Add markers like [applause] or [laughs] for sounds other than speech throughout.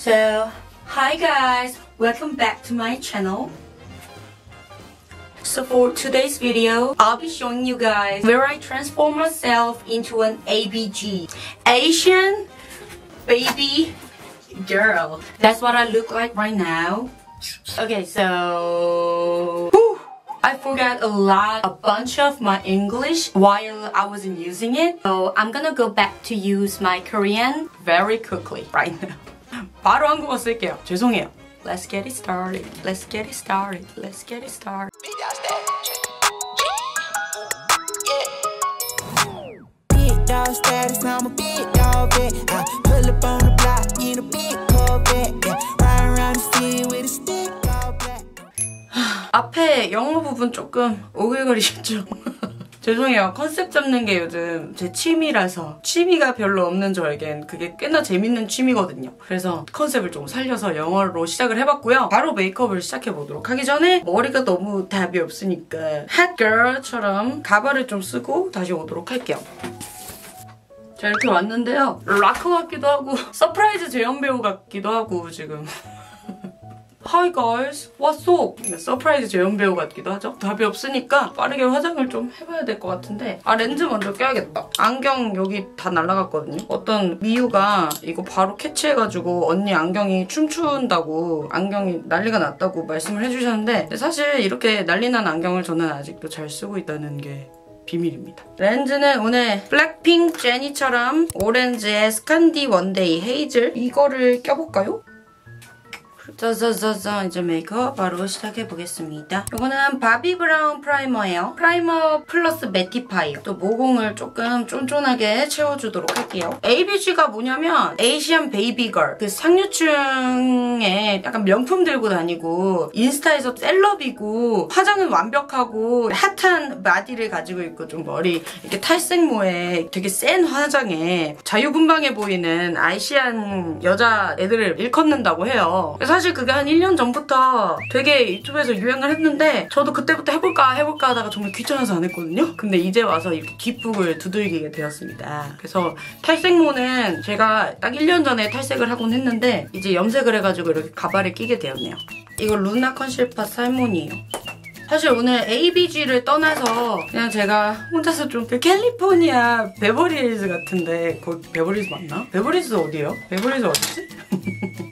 So, hi guys, welcome back to my channel. So for today's video, I'll be showing you guys where I transform myself into an ABG, Asian baby girl. That's what I look like right now. Okay, so whew, I forgot a lot, a bunch of my English while I wasn't using it. So I'm gonna go back to use my Korean very quickly right now. 바로 한국어 쓸게요. 죄송해요. Let's get it started. Let's get it started. Let's get it started. 앞에 영어 부분 조금 오글거리셨죠? 죄송해요. 컨셉 잡는 게 요즘 제 취미라서 취미가 별로 없는 저에겐 그게 꽤나 재밌는 취미거든요. 그래서 컨셉을 좀 살려서 영어로 시작을 해봤고요. 바로 메이크업을 시작해보도록 하기 전에 머리가 너무 답이 없으니까 핫걸처럼 가발을 좀 쓰고 다시 오도록 할게요. 자 이렇게 왔는데요. 락커 같기도 하고 [laughs] 서프라이즈 재현 배우 같기도 하고 지금 Hi guys, what's up? 서프라이즈 재현 배우 같기도 하죠? 답이 없으니까 빠르게 화장을 좀 해봐야 될 것 같은데 아 렌즈 먼저 껴야겠다. 안경 여기 다 날라갔거든요. 어떤 미유가 이거 바로 캐치해가지고 언니 안경이 춤춘다고 안경이 난리가 났다고 말씀을 해주셨는데 사실 이렇게 난리 난 안경을 저는 아직도 잘 쓰고 있다는 게 비밀입니다. 렌즈는 오늘 블랙핑크 제니처럼 오렌즈의 스칸디 one day hazel 이거를 껴볼까요? 짜자자자 이제 메이크업 바로 시작해 보겠습니다. 이거는 바비 브라운 primer예요. primer plus mattifier. 또 모공을 조금 쫀쫀하게 채워주도록 할게요. ABG가 뭐냐면 Asian baby girl. 그 상류층에 약간 명품 들고 다니고 인스타에서 celeb이고 화장은 완벽하고 핫한 바디를 가지고 있고 좀 머리 이렇게 탈색모에 되게 센 화장에 자유분방해 보이는 Asian 여자 애들을 일컫는다고 해요. 사실 그게 한 1년 전부터 되게 유튜브에서 유행을 했는데 저도 그때부터 해볼까 해볼까 하다가 정말 귀찮아서 안 했거든요. 근데 이제 와서 이렇게 뒷북을 두들기게 되었습니다. 그래서 탈색모는 제가 딱 1년 전에 탈색을 하곤 했는데 이제 염색을 해가지고 이렇게 가발을 끼게 되었네요. 이거 루나 concealer salmon이에요. 사실 오늘 ABG를 떠나서 그냥 제가 혼자서 좀 그 캘리포니아 베버리힐즈 같은데 거기 베버리힐즈 맞나? 베버리힐즈 어디예요? 베버리힐즈 어디지?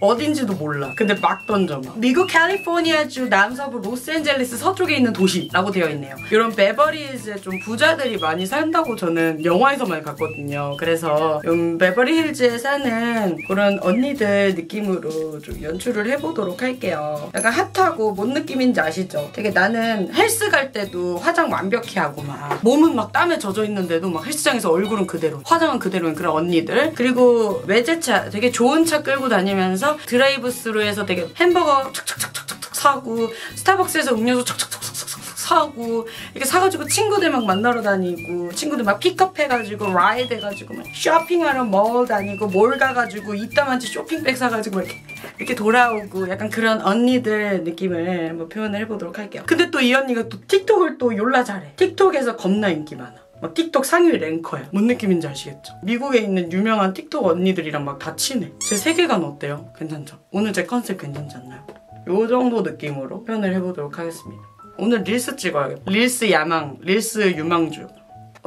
어딘지도 몰라. 근데 막 던져 막. 미국 캘리포니아주 남서부 로스앤젤레스 서쪽에 있는 도시라고 되어 있네요. 이런 베버리힐즈에 좀 부자들이 많이 산다고 저는 영화에서만 봤거든요. 그래서 음, 베버리힐즈에 사는 그런 언니들 느낌으로 좀 연출을 해보도록 할게요. 약간 핫하고 뭔 느낌인지 아시죠? 되게 나는 헬스 갈 때도 화장 완벽히 하고 막 몸은 막 땀에 젖어 있는데도 막 헬스장에서 얼굴은 그대로 화장은 그대로인 그런 언니들 그리고 외제차 되게 좋은 차 끌고 다니면서 드라이브 스루에서 되게 햄버거 척척척척척 사고 스타벅스에서 음료수 척척척척척 사고 이렇게 사가지고 친구들 막 만나러 다니고 친구들 막 픽업해가지고 라이드 해가지고 막 쇼핑하러 몰 다니고 몰 가가지고 이따만치 쇼핑백 사가지고 이렇게 이렇게 돌아오고 약간 그런 언니들 느낌을 한번 표현을 해보도록 할게요. 근데 또 이 언니가 또 틱톡을 또 졸라 잘해. 틱톡에서 겁나 인기 많아. 막 틱톡 상위 랭커야. 뭔 느낌인지 아시겠죠? 미국에 있는 유명한 틱톡 언니들이랑 막 다 친해. 제 세계관 어때요? 괜찮죠? 오늘 제 컨셉 괜찮지 않나요? 요 정도 느낌으로 표현을 해보도록 하겠습니다. 오늘 릴스 찍어야겠다. 릴스 야망, 릴스 유망주.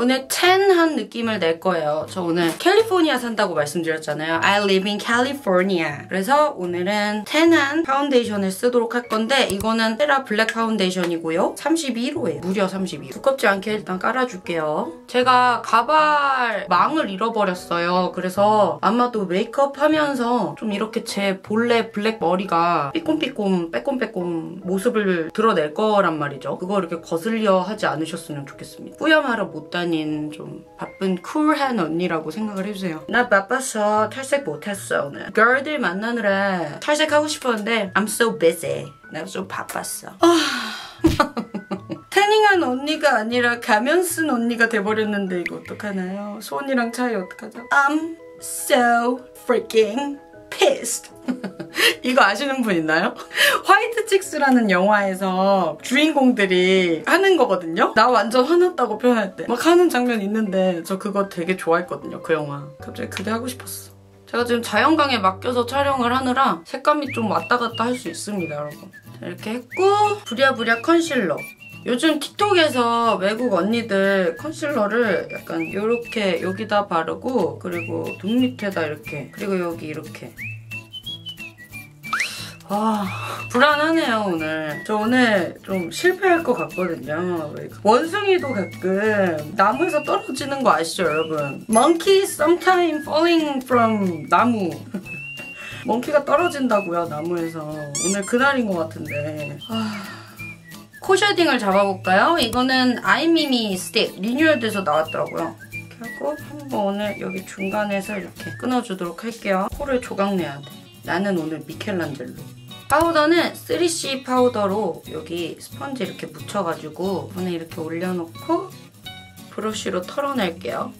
오늘 tan한 느낌을 낼 거예요. 저 오늘 캘리포니아 산다고 말씀드렸잖아요. I live in California. 그래서 오늘은 tan한 파운데이션을 쓰도록 할 건데 이거는 테라 블랙 파운데이션이고요. 31호예요. 무려 32호. 두껍지 않게 일단 깔아줄게요. 제가 가발 망을 잃어버렸어요. 그래서 아마도 메이크업 하면서 좀 이렇게 제 본래 블랙 머리가 삐꼼삐꼼 빼꼼빼꼼 모습을 드러낼 거란 말이죠. 그거 이렇게 거슬려 하지 않으셨으면 좋겠습니다. 뿌염하러 못 다닌 좀 바쁜 쿨한 언니라고 생각을 해주세요. 나 바빠서 탈색 못했어 오늘. girl들 만나느라 탈색하고 싶었는데 I'm so busy. 나좀 바빴어. [laughs] 태닝한 언니가 아니라 가면 쓴 언니가 돼버렸는데 이거 어떡하나요? 손이랑 차이 어떡하죠? I'm so freaking pissed. [laughs] 이거 아시는 분 있나요? [laughs] 화이트 칙스라는 영화에서 주인공들이 하는 거거든요? 나 완전 화났다고 표현할 때. 막 하는 장면 있는데 저 그거 되게 좋아했거든요, 그 영화. 갑자기 그게 하고 싶었어. 제가 지금 자연광에 맡겨서 촬영을 하느라 색감이 좀 왔다 갔다 할 수 있습니다, 여러분. 자, 이렇게 했고 부랴부랴 컨실러. 요즘 틱톡에서 외국 언니들 컨실러를 약간 이렇게 여기다 바르고 그리고 눈 밑에다 이렇게 그리고 여기 이렇게. 아 불안하네요 오늘. 저 오늘 좀 실패할 것 같거든요. 원숭이도 가끔 나무에서 떨어지는 거 아시죠 여러분? Monkey sometime falling from 나무. [laughs] 몽키가 떨어진다고요 나무에서. 오늘 그날인 것 같은데. 아... 코 쉐딩을 잡아볼까요? 이거는 아이미미 스틱 리뉴얼돼서 나왔더라고요 이렇게 하고 한번 오늘 여기 중간에서 이렇게 끊어주도록 할게요 코를 조각내야 돼 나는 오늘 미켈란젤로 파우더는 3C 파우더로 여기 스펀지 이렇게 묻혀가지고 손에 이렇게 올려놓고 브러쉬로 털어낼게요.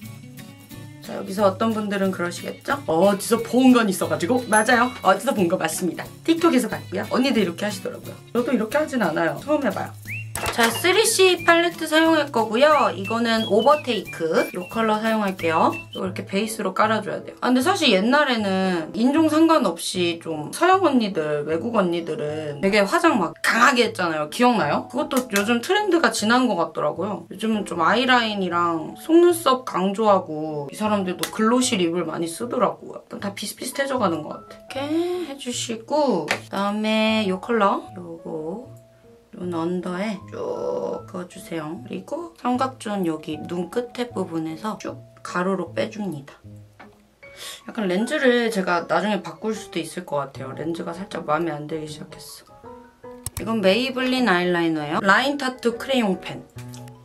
자 여기서 어떤 분들은 그러시겠죠? 어디서 본 건 있어가지고 맞아요. 어디서 본 거 맞습니다. 틱톡에서 봤고요. 언니들 이렇게 하시더라고요. 저도 이렇게 하진 않아요. 처음 해봐요. 자, 3C 팔레트 사용할 거고요. 이거는 오버테이크 이 컬러 사용할게요. 이거 이렇게 베이스로 깔아줘야 돼요. 아, 근데 사실 옛날에는 인종 상관없이 좀 서양 언니들, 외국 언니들은 되게 화장 막 강하게 했잖아요. 기억나요? 그것도 요즘 트렌드가 지난 것 같더라고요. 요즘은 좀 아이라인이랑 속눈썹 강조하고 이 사람들도 글로시 립을 많이 쓰더라고요. 다 비슷비슷해져 가는 것 같아. 이렇게 해주시고 그다음에 이 컬러 요거 눈 언더에 쭉 그어주세요. 그리고 삼각존 여기 눈 끝에 부분에서 쭉 가로로 빼줍니다. 약간 렌즈를 제가 나중에 바꿀 수도 있을 것 같아요. 렌즈가 살짝 마음에 안 들기 시작했어. 이건 메이블린 아이라이너예요. 라인 타투 크레용 펜.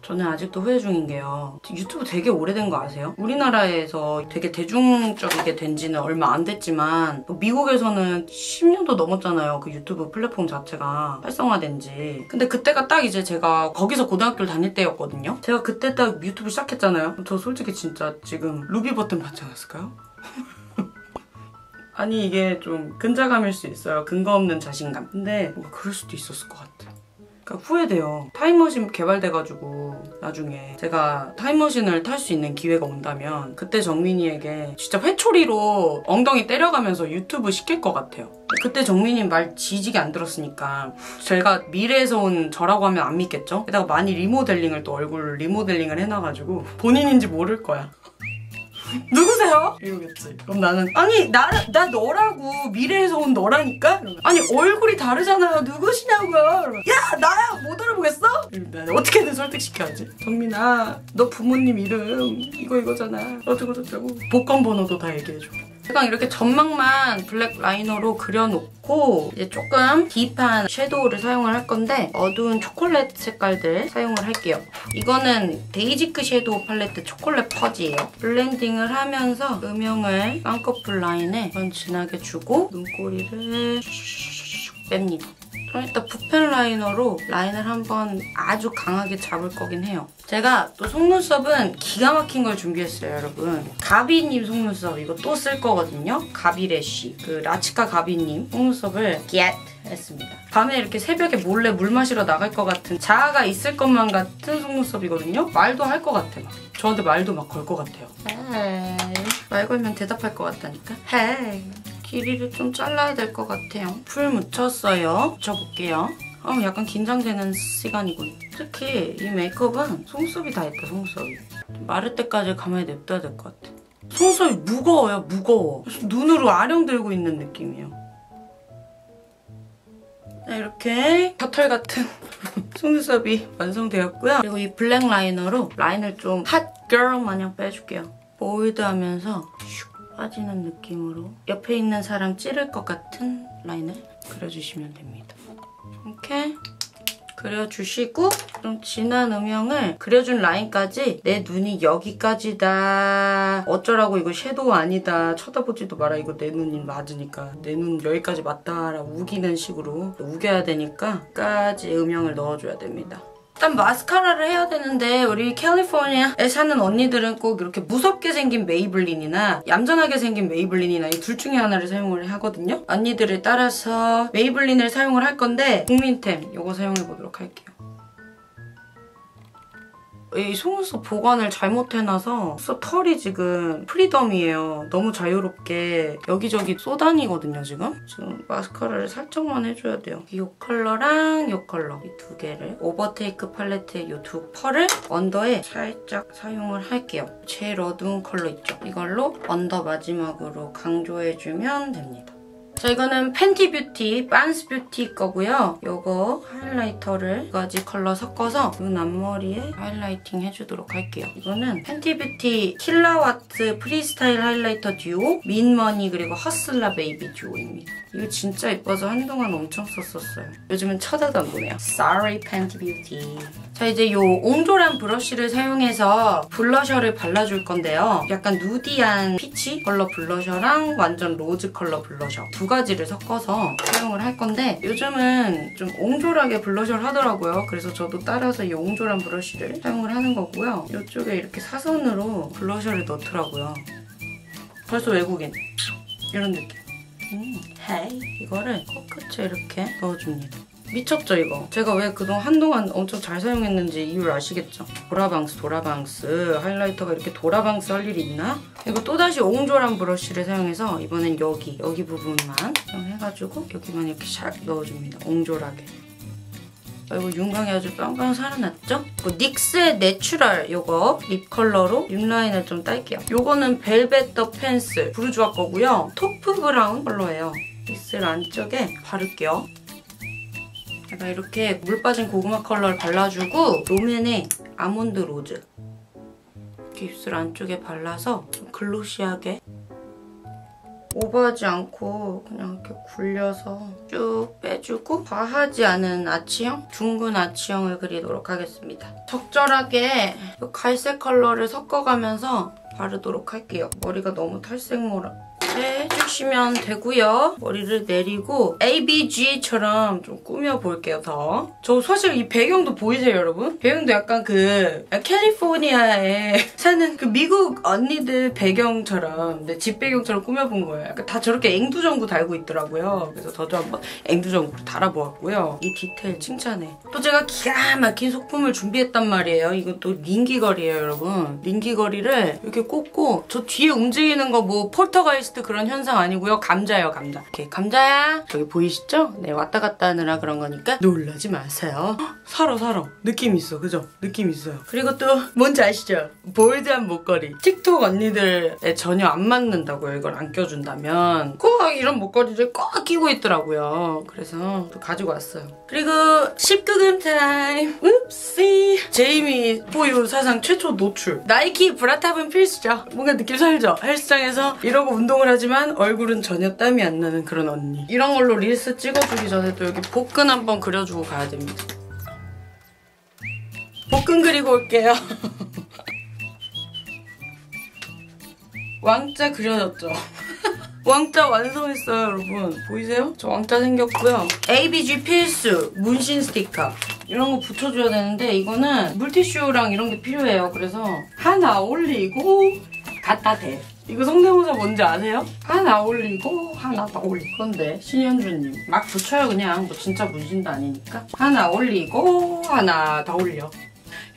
저는 아직도 후회 중인 게요. 유튜브 되게 오래된 거 아세요? 우리나라에서 되게 대중적이게 된 지는 얼마 안 됐지만 뭐 미국에서는 10년도 넘었잖아요. 그 유튜브 플랫폼 자체가 활성화된 지. 근데 그때가 딱 이제 제가 거기서 고등학교를 다닐 때였거든요. 제가 그때 딱 유튜브 시작했잖아요. 저 솔직히 진짜 지금 루비 버튼 받지 않았을까요? [laughs] 아니 이게 좀 근자감일 수 있어요. 근거 없는 자신감. 근데 뭔가 그럴 수도 있었을 것 같아. 그러니까 후회돼요. 타임머신 개발돼가지고 나중에 제가 타임머신을 탈 수 있는 기회가 온다면 그때 정민이에게 진짜 회초리로 엉덩이 때려가면서 유튜브 시킬 것 같아요. 그때 정민이 말 지지게 안 들었으니까 제가 미래에서 온 저라고 하면 안 믿겠죠? 게다가 많이 리모델링을 또 얼굴 리모델링을 해놔가지고 본인인지 모를 거야. 누구세요? 이러겠지. 그럼 나는 아니 나, 나 너라고 미래에서 온 너라니까? 아니 얼굴이 다르잖아요. 누구시냐고요? 야 나야 못 알아보겠어? 나 어떻게든 설득시켜야지. 정민아 너 부모님 이름 이거 이거잖아. 어쩌고 저쩌고 복권 번호도 다 얘기해줘. 그냥 이렇게 점막만 블랙 라이너로 그려놓고 이제 조금 딥한 섀도우를 사용을 할 건데 어두운 초콜릿 색깔들 사용을 할게요. 이거는 데이지크 섀도우 팔레트 초콜릿 퍼지예요. 블렌딩을 하면서 음영을 쌍꺼풀 라인에 좀 진하게 주고 눈꼬리를 뺍니다. 좀 이따 붓펜 라이너로 라인을 한번 아주 강하게 잡을 거긴 해요. 제가 또 속눈썹은 기가 막힌 걸 준비했어요, 여러분. 가비님 속눈썹 이거 또 쓸 거거든요. 가비래쉬. 그 라치카 가비님 속눈썹을 get 했습니다. 밤에 이렇게 새벽에 몰래 물 마시러 나갈 것 같은 자아가 있을 것만 같은 속눈썹이거든요. 말도 할 것 같아. 막. 저한테 말도 막 걸 것 같아요. 헤이. 말 걸면 대답할 것 같다니까. 헤이. 길이를 좀 잘라야 될 것 같아요. 풀 묻혔어요. 묻혀볼게요. 어, 약간 긴장되는 시간이군. 특히 이 메이크업은 속눈썹이 다 예뻐, 속눈썹이. 마를 때까지 가만히 냅둬야 될 것 같아. 속눈썹이 무거워요, 무거워. 눈으로 아령 들고 있는 느낌이에요. 네, 이렇게 겨털 같은 [laughs] 속눈썹이 완성되었고요. 그리고 이 블랙 라이너로 라인을 좀 핫girl 마냥 빼줄게요. 볼드하면서 슉 빠지는 느낌으로 옆에 있는 사람 찌를 것 같은 라인을 그려주시면 됩니다. 이렇게 그려주시고 좀 진한 음영을 그려준 라인까지 내 눈이 여기까지다 어쩌라고 이거 섀도우 아니다 쳐다보지도 마라 이거 내 눈이 맞으니까 내 눈 여기까지 맞다라 우기는 식으로 우겨야 되니까 까지 음영을 넣어줘야 됩니다. 일단 마스카라를 해야 되는데 우리 캘리포니아에 사는 언니들은 꼭 이렇게 무섭게 생긴 메이블린이나 얌전하게 생긴 메이블린이나 이 둘 중에 하나를 사용을 하거든요. 언니들을 따라서 메이블린을 사용을 할 건데 국민템 이거 사용해보도록 할게요. 이 속눈썹 보관을 잘못해놔서 털이 지금 프리덤이에요. 너무 자유롭게 여기저기 쏘다니거든요, 지금. 지금 마스카라를 살짝만 해줘야 돼요. 이 컬러랑 이 컬러 이 두 개를 오버테이크 팔레트의 이 두 펄을 언더에 살짝 사용을 할게요. 제일 어두운 컬러 있죠? 이걸로 언더 마지막으로 강조해주면 됩니다. 자 이거는 팬티 뷰티, 빤스 뷰티 거고요. 이거 하이라이터를 두 가지 컬러 섞어서 눈 앞머리에 하이라이팅 해주도록 할게요. 이거는 팬티 뷰티 킬라와트 프리스타일 하이라이터 듀오, Mean Money 그리고 Hu$tla Baby 듀오입니다. 이거 진짜 예뻐서 한동안 엄청 썼었어요. 요즘은 쳐다도 안 보네요. Sorry 팬티 뷰티. 자 이제 이 옹졸한 브러쉬를 사용해서 블러셔를 발라줄 건데요. 약간 nudy한 피치 컬러 블러셔랑 완전 로즈 컬러 블러셔 두 가지 를 섞어서 사용을 할 건데 요즘은 좀 옹졸하게 블러셔를 하더라고요. 그래서 저도 따라서 이 옹졸한 브러쉬를 사용을 하는 거고요. 이쪽에 이렇게 사선으로 블러셔를 넣더라고요. 벌써 외국인 이런 느낌. 음, 이거를 코끝에 이렇게 넣어줍니다. 미쳤죠 이거? 제가 왜 그동안 한동안 엄청 잘 사용했는지 이유를 아시겠죠? 도라방스 도라방스 하이라이터가 이렇게 도라방스 할 일이 있나? 이거 또다시 옹졸한 브러쉬를 사용해서 이번엔 여기 여기 부분만 사용해가지고 여기만 이렇게 샥 넣어줍니다. 옹졸하게. 이거 윤광이 아주 빵빵 살아났죠? NYX의 natural 이거 lip 컬러로 lip 라인을 좀 딸게요. 이거는 velvet the pencil Bourjois 거고요. taupe brown 컬러예요. 입술 안쪽에 바를게요. 제가 이렇게 물 빠진 고구마 컬러를 발라주고 롬앤의 almond rose 이렇게 입술 안쪽에 발라서 좀 glossy하게 오버하지 않고 그냥 이렇게 굴려서 쭉 빼주고 과하지 않은 아치형, 둥근 아치형을 그리도록 하겠습니다. 적절하게 갈색 컬러를 섞어가면서 바르도록 할게요. 머리가 너무 탈색모라 해주시면 되고요. 머리를 내리고 ABG처럼 좀 꾸며볼게요, 더. 저 사실 이 배경도 보이세요, 여러분? 배경도 약간 그 캘리포니아에 [laughs] 사는 그 미국 언니들 배경처럼 내 집 배경처럼 꾸며본 거예요. 약간 다 저렇게 앵두전구 달고 있더라고요. 그래서 저도 한번 앵두전구를 달아보았고요. 이 디테일 칭찬해. 또 제가 기가 막힌 소품을 준비했단 말이에요. 이건 또 링귀걸이예요, 여러분. 링귀걸이를 이렇게 꽂고 저 뒤에 움직이는 거 뭐 폴터가이 스트 그런 현상 아니고요. 감자예요, 감자. 이렇게 감자야. 저기 보이시죠? 네, 왔다 갔다 하느라 그런 거니까 놀라지 마세요. 헉, 살아, 살아. 느낌 있어, 그죠? 느낌 있어요. 그리고 또 뭔지 아시죠? bold한 목걸이. 틱톡 언니들에 전혀 안 맞는다고요. 이걸 안 껴준다면. 꼭 이런 목걸이를 꼭 끼고 있더라고요. 그래서 또 가지고 왔어요. 그리고 19금 타임. 읍시. 제이미 포유 사상 최초 노출. 나이키 bra top은 필수죠. 뭔가 느낌 살죠? 헬스장에서 이러고 운동을 하지만 얼굴은 전혀 땀이 안 나는 그런 언니. 이런 걸로 릴스 찍어주기 전에 또 여기 복근 한번 그려주고 가야 됩니다. 복근 그리고 올게요. [laughs] 왕자 그려졌죠? [laughs] 왕자 완성했어요, 여러분. 보이세요? 저 왕자 생겼고요. ABG 필수 문신 스티커. 이런 거 붙여줘야 되는데 이거는 물티슈랑 이런 게 필요해요. 그래서 하나 올리고 갖다 대. 이거 성대모사 뭔지 아세요? 하나 올리고 하나 더 올리고. 그런데 신현주님 막 붙여요 그냥. 뭐 진짜 문신도 아니니까. 하나 올리고 하나 더 올려.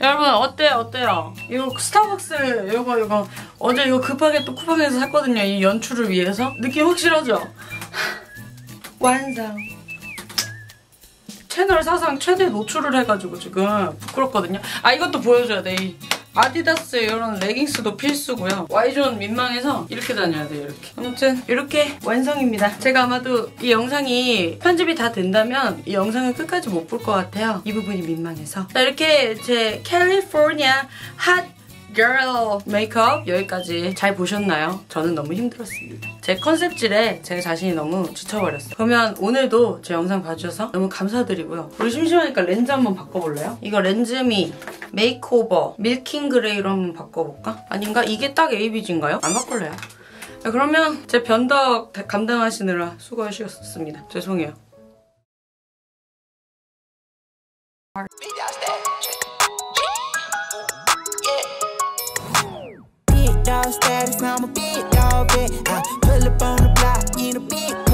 여러분 어때요 어때요? 이거 스타벅스 이거 이거. 어제 이거 급하게 또 쿠팡에서 샀거든요 이 연출을 위해서. 느낌 확실하죠? [laughs] 완성. 채널 사상 최대 노출을 해가지고 지금 부끄럽거든요. 아 이것도 보여줘야 돼이 아디다스 이런 레깅스도 필수고요. Y zone 민망해서 이렇게 다녀야 돼요, 이렇게. 아무튼 이렇게 완성입니다. 제가 아마도 이 영상이 편집이 다 된다면 이 영상을 끝까지 못 볼 것 같아요. 이 부분이 민망해서. 자, 이렇게 제 캘리포니아 핫 girl 메이크업 여기까지 잘 보셨나요? 저는 너무 힘들었습니다. 제 컨셉질에 제 자신이 너무 지쳐버렸어요. 그러면 오늘도 제 영상 봐주셔서 너무 감사드리고요. 우리 심심하니까 렌즈 한번 바꿔볼래요? 이거 렌즈미 makeover milking gray로 한번 바꿔볼까? 아닌가? 이게 딱 ABG인가요? 안 바꿀래요. 네, 그러면 제 변덕 감당하시느라 수고하셨습니다. 죄송해요. status, I'm a big dog vet. I pull up on the block in a big